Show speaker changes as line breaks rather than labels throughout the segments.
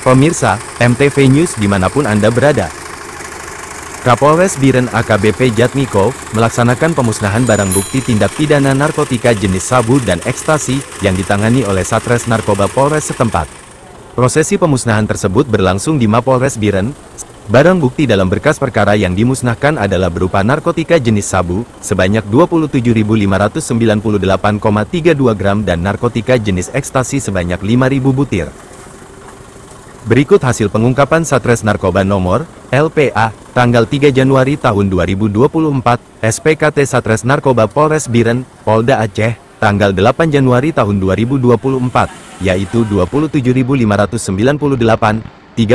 Pemirsa, MTV News di mana pun Anda berada. Kapolres Biren AKBP Jatmiko melaksanakan pemusnahan barang bukti tindak pidana narkotika jenis sabu dan ekstasi yang ditangani oleh Satres Narkoba Polres setempat. Prosesi pemusnahan tersebut berlangsung di Mapolres Biren. Barang bukti dalam berkas perkara yang dimusnahkan adalah berupa narkotika jenis sabu sebanyak 27.598,32 gram dan narkotika jenis ekstasi sebanyak 5.000 butir. Berikut hasil pengungkapan Satres Narkoba Nomor, LPA, tanggal 3 Januari tahun 2024, SPKT Satres Narkoba Polres Biren, Polda Aceh, tanggal 8 Januari tahun 2024, yaitu 27.598, 32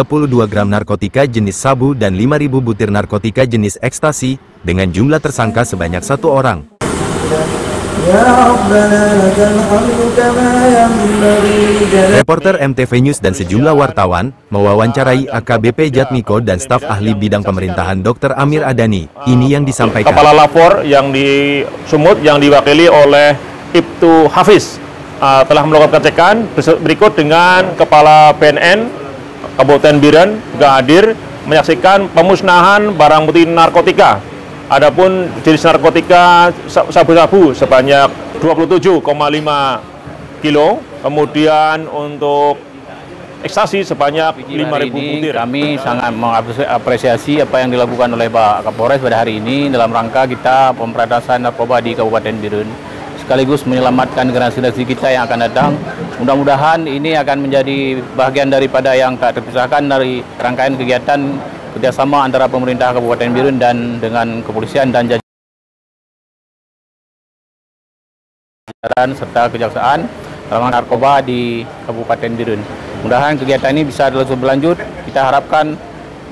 gram narkotika jenis sabu dan 5.000 butir narkotika jenis ekstasi, dengan jumlah tersangka sebanyak satu orang. Reporter MTV News dan sejumlah wartawan mewawancarai AKBP Jatmiko dan staf ahli bidang pemerintahan Dr. Amir Adani. Ini yang disampaikan.
Kepala lapor yang di Sumut yang diwakili oleh Ibtu Hafiz uh, telah melakukan pengecekan berikut dengan Kepala BNN Kabupaten Biren juga hadir menyaksikan pemusnahan barang bukti narkotika Adapun jenis narkotika sabu-sabu sebanyak 27,5 kilo, kemudian untuk ekstasi sebanyak 5.000 butir.
Kami sangat mengapresiasi apa yang dilakukan oleh Pak Kapolres pada hari ini dalam rangka kita pemberantasan narkoba di Kabupaten Birun sekaligus menyelamatkan generasi-generasi kita yang akan datang. Mudah-mudahan ini akan menjadi bagian daripada yang tak terpisahkan dari rangkaian kegiatan kerjasama antara pemerintah Kabupaten Birun dan dengan kepolisian dan jajaran serta kejaksaan dalam narkoba di Kabupaten Birun. Mudah-mudahan kegiatan ini bisa terus berlanjut. Kita harapkan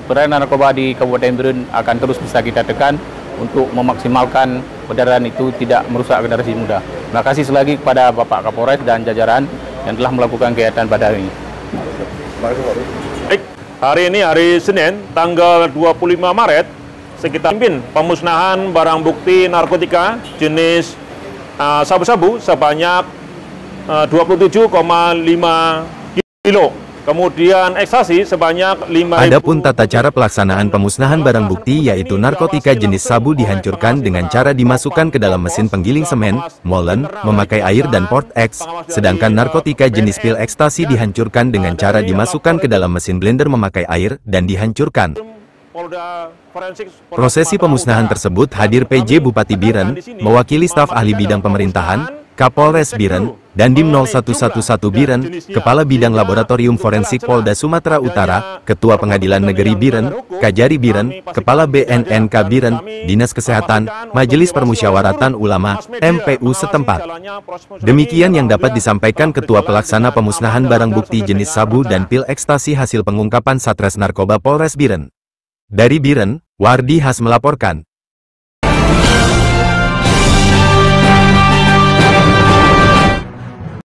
peredaran narkoba di Kabupaten Birun akan terus bisa kita tekan untuk memaksimalkan peredaran itu tidak merusak generasi muda. Terima kasih selagi kepada Bapak Kapolres dan jajaran yang telah melakukan kegiatan pada hari ini.
Hari ini hari Senin, tanggal 25 Maret, sekitar pimpin pemusnahan barang bukti narkotika jenis uh, sabu-sabu uh, sebanyak uh, 27,5 kilo Kemudian ekstasi sebanyak 5
Adapun tata cara pelaksanaan pemusnahan barang bukti yaitu narkotika jenis sabu dihancurkan dengan cara dimasukkan ke dalam mesin penggiling semen, molen, memakai air dan port X, sedangkan narkotika jenis pil ekstasi dihancurkan dengan cara dimasukkan ke dalam mesin blender memakai air dan dihancurkan. Prosesi pemusnahan tersebut hadir PJ Bupati Biren, mewakili staf ahli bidang pemerintahan, Kapolres Biren, Dandim 0111 Biren, Kepala Bidang Laboratorium Forensik Polda Sumatera Utara, Ketua Pengadilan Negeri Biren, Kajari Biren, Kepala BNNK Biren, Dinas Kesehatan, Majelis Permusyawaratan Ulama, MPU setempat. Demikian yang dapat disampaikan Ketua Pelaksana Pemusnahan Barang Bukti Jenis Sabu dan Pil Ekstasi hasil pengungkapan Satres Narkoba Polres Biren. Dari Biren, Wardi Has melaporkan.